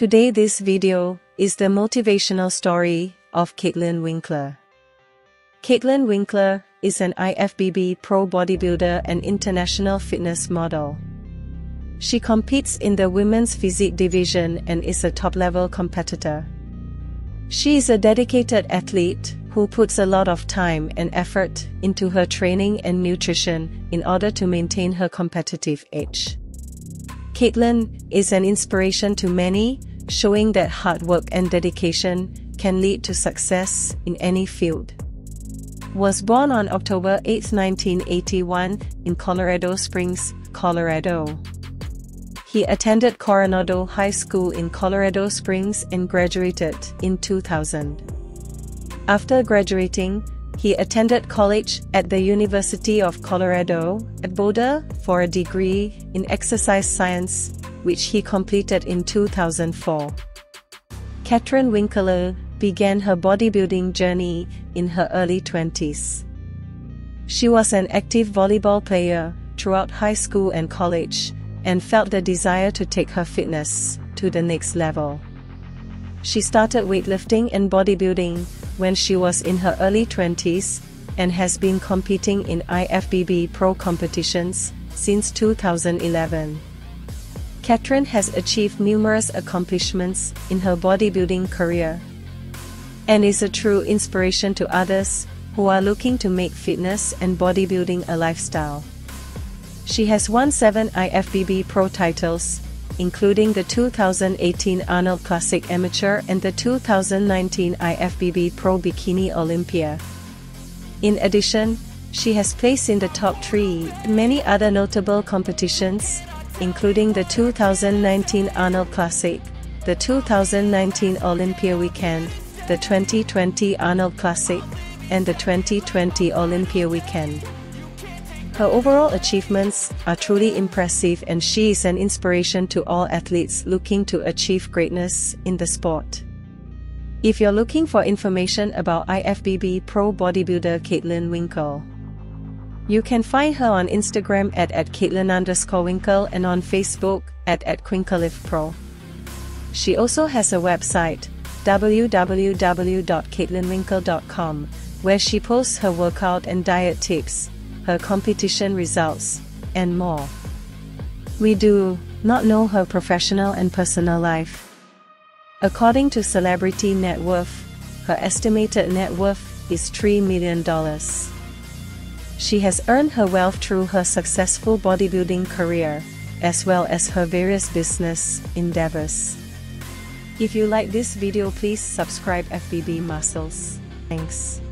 Today this video is the motivational story of Katelyn Winkler. Katelyn Winkler is an IFBB pro bodybuilder and international fitness model. She competes in the women's physique division and is a top-level competitor. She is a dedicated athlete who puts a lot of time and effort into her training and nutrition in order to maintain her competitive edge. Katelyn is an inspiration to many, showing that hard work and dedication can lead to success in any field. Was born on October 8, 1981, in Colorado Springs, Colorado. He attended Coronado High School in Colorado Springs and graduated in 2000. After graduating, he attended college at the University of Colorado at Boulder for a degree in exercise science, which he completed in 2004. Catherine Winkler began her bodybuilding journey in her early 20s. She was an active volleyball player throughout high school and college, and felt the desire to take her fitness to the next level. She started weightlifting and bodybuilding when she was in her early 20s and has been competing in IFBB pro competitions since 2011. Catherine has achieved numerous accomplishments in her bodybuilding career and is a true inspiration to others who are looking to make fitness and bodybuilding a lifestyle. She has won seven IFBB Pro titles, including the 2018 Arnold Classic Amateur and the 2019 IFBB Pro Bikini Olympia. In addition, she has placed in the top three in many other notable competitions, including the 2019 Arnold Classic, the 2019 Olympia Weekend, the 2020 Arnold Classic, and the 2020 Olympia Weekend. Her overall achievements are truly impressive and she is an inspiration to all athletes looking to achieve greatness in the sport. If you're looking for information about IFBB pro bodybuilder Katelyn Winkle, you can find her on Instagram at, at Katelyn underscore Winkle and on Facebook at, at. She also has a website, www.caitlinwinkle.com, where she posts her workout and diet tips, her competition results, and more. We do not know her professional and personal life. According to Celebrity Net Worth, her estimated net worth is $3 million. She has earned her wealth through her successful bodybuilding career, as well as her various business endeavors. If you like this video please subscribe FBB Muscles. Thanks.